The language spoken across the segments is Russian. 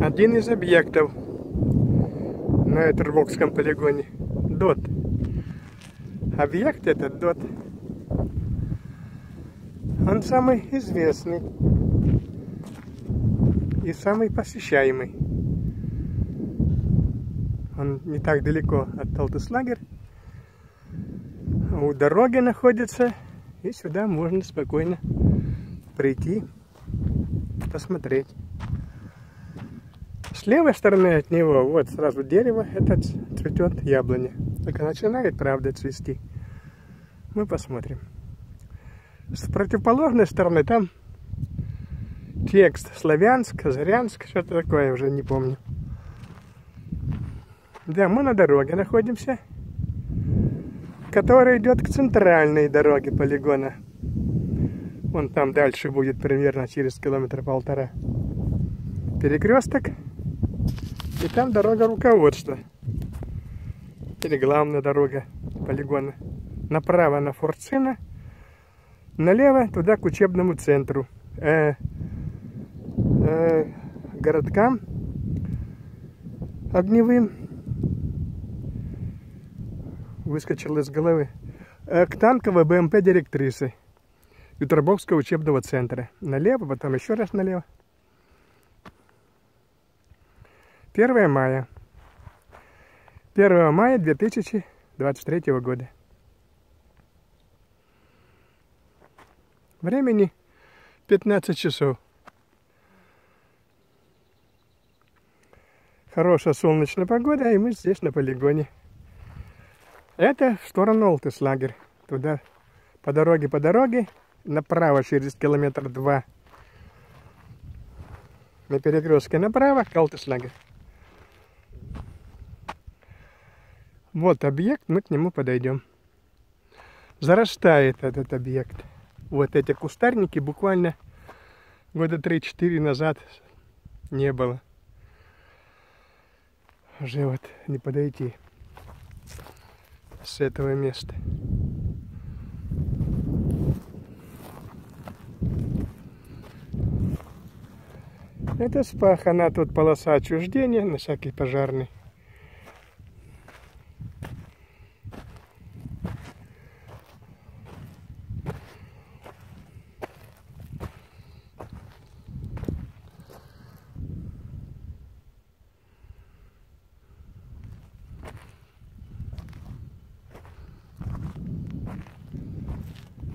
Один из объектов на Этербокском полигоне. ДОТ. Объект этот ДОТ. Он самый известный и самый посещаемый. Он не так далеко от Талтыслагер. У дороги находится, и сюда можно спокойно прийти, посмотреть. С левой стороны от него, вот сразу дерево, это цветет яблоня. Только начинает, правда, цвести. Мы посмотрим. С противоположной стороны там текст славянск, зарянск, что-то такое, уже не помню. Да, мы на дороге находимся, которая идет к центральной дороге полигона. Вон там дальше будет примерно через километр полтора перекресток. И там дорога руководства. Или главная дорога полигона. Направо на Форцина, налево туда к учебному центру. Э, э, городкам огневым. Выскочил из головы. Э, к танковой БМП директрисы. Ютербокского учебного центра. Налево, потом еще раз налево. 1 мая. 1 мая 2023 года. Времени 15 часов. Хорошая солнечная погода, и мы здесь на полигоне. Это в сторону Алтыслагер. Туда по дороге, по дороге, направо через километр два. На перекрестке направо, Калтыслагер. Вот объект, мы к нему подойдем. Зарастает этот объект. Вот эти кустарники буквально года 3-4 назад не было. Уже вот не подойти с этого места. Это спахана тут полоса отчуждения на всякий пожарный.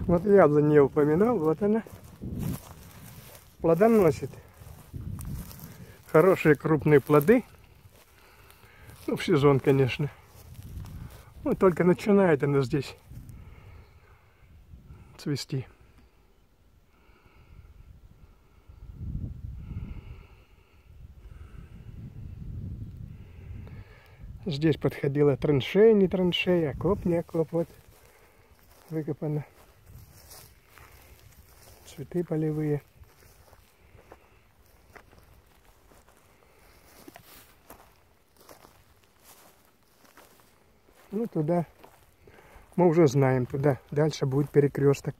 Вот яблонь не упоминал, вот она плодоносит. Хорошие крупные плоды. Ну, в сезон, конечно. Ну, только начинает она здесь цвести. Здесь подходила траншея, не траншея, окоп, не окоп, вот выкопано цветы полевые. Ну, туда мы уже знаем, туда дальше будет перекресток.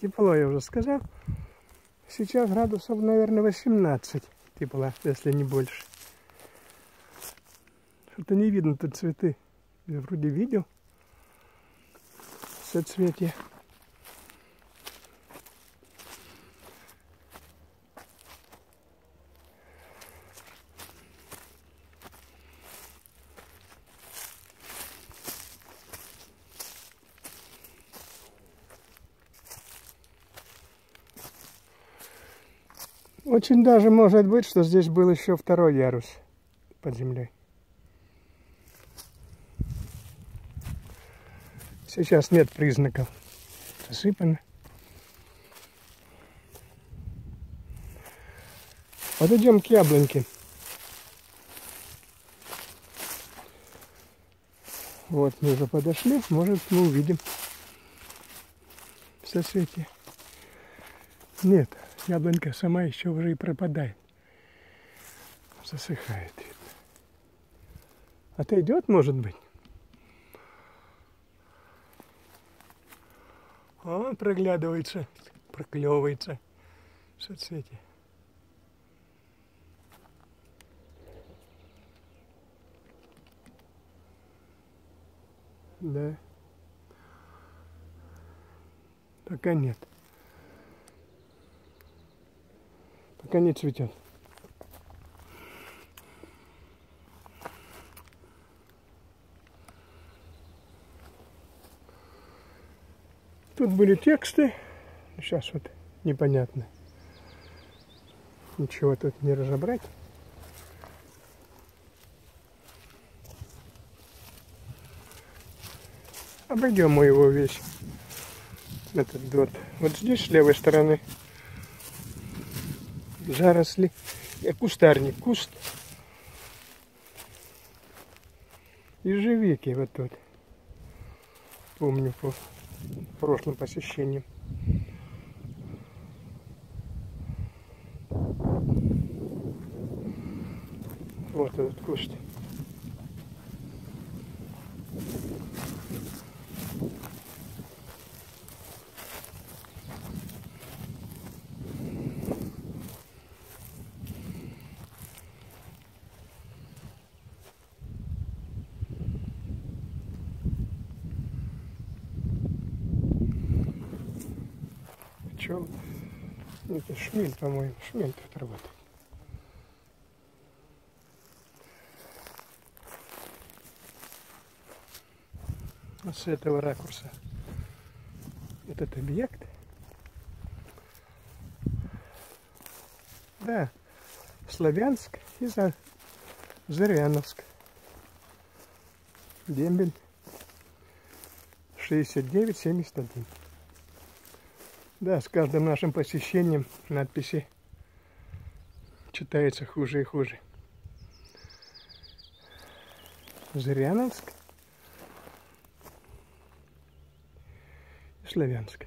Тепло, я уже сказал. Сейчас градусов, наверное, 18 тепла, если не больше. Что-то не видно тут цветы. Я вроде видел соцветия. Очень даже может быть, что здесь был еще второй ярус под землей. Сейчас нет признаков. Засыпано. Подойдем к яблоньке. Вот мы уже подошли, может мы увидим соцветие. Нет, яблонька сама еще уже и пропадает. Засыхает. Отойдет, может быть. Он проглядывается, проклевывается в соцветии. Да. Пока нет. Пока не цветет. Тут были тексты. Сейчас вот непонятно. Ничего тут не разобрать. Обойдем мы его весь. Этот дот. Вот здесь с левой стороны заросли. И кустарник, куст. Ежевики вот тут. Помню по прошлым посещениям. Вот этот куст. Че? Это шмель, по-моему. Шмель тут работает. Вот с этого ракурса этот объект. Да, Славянск и за Зыряновск. Дембель 69-71. Да, с каждым нашим посещением надписи читаются хуже и хуже. Зыряновск Славянск.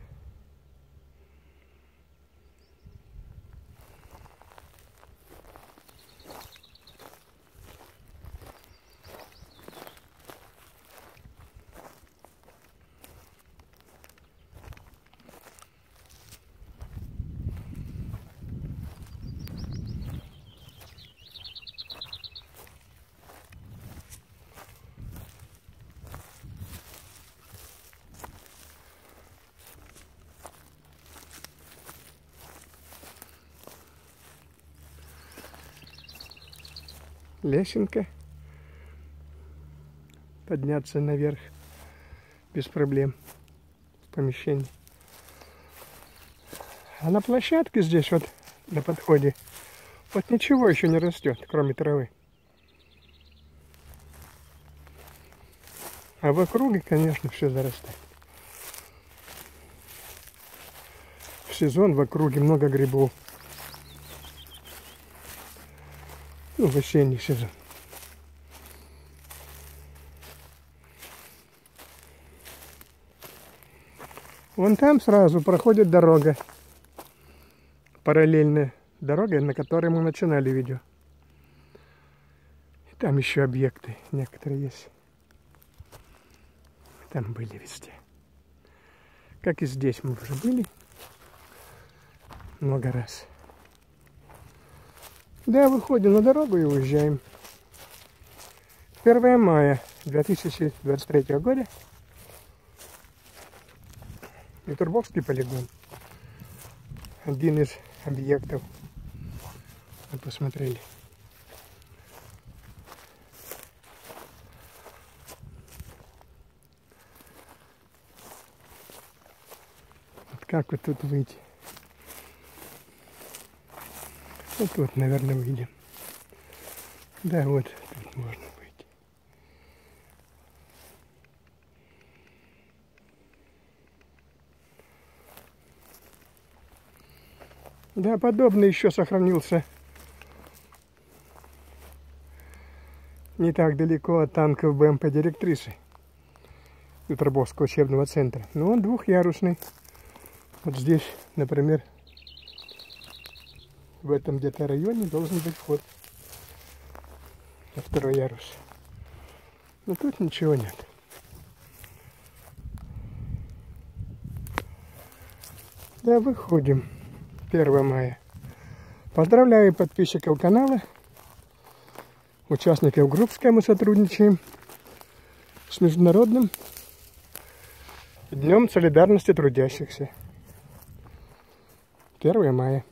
Лесенка. Подняться наверх без проблем в помещении. А на площадке здесь вот на подходе вот ничего еще не растет, кроме травы. А в округе, конечно, все зарастает. В сезон в округе много грибов. Ну, в осенний сезон. Вон там сразу проходит дорога. Параллельная дорога, на которой мы начинали видео. И там еще объекты некоторые есть. Там были везде. Как и здесь мы уже были. Много раз. Да, выходим на дорогу и уезжаем. 1 мая 2023 года. Ютурбовский полигон. Один из объектов. Мы посмотрели. Как вот тут выйти? Вот тут, наверное, выйдем. Да, вот тут можно выйти. Да, подобный еще сохранился не так далеко от танков БМП директрисы Петробовского учебного центра. Но он двухъярусный. Вот здесь, например, в этом где-то районе должен быть вход на второй ярус. Но тут ничего нет. Да, выходим. 1 мая. Поздравляю подписчиков канала, участников групп, с кем мы сотрудничаем, с Международным Днем Солидарности Трудящихся. 1 мая.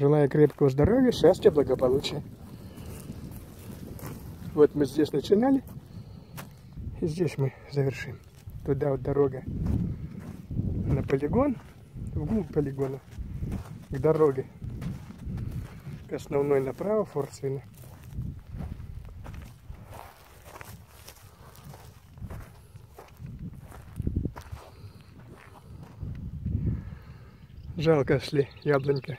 Желаю крепкого здоровья, счастья, благополучия. Вот мы здесь начинали, и здесь мы завершим. Туда вот дорога на полигон, вглубь полигона, к дороге, к основной направо Форсвина. Жалко, если яблонька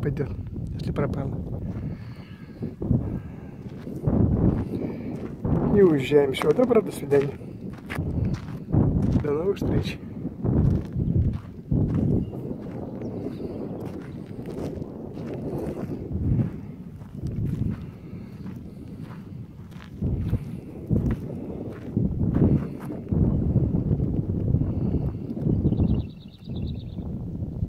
пропадет, если пропала. И уезжаем. Всего доброго, до свидания. До новых встреч.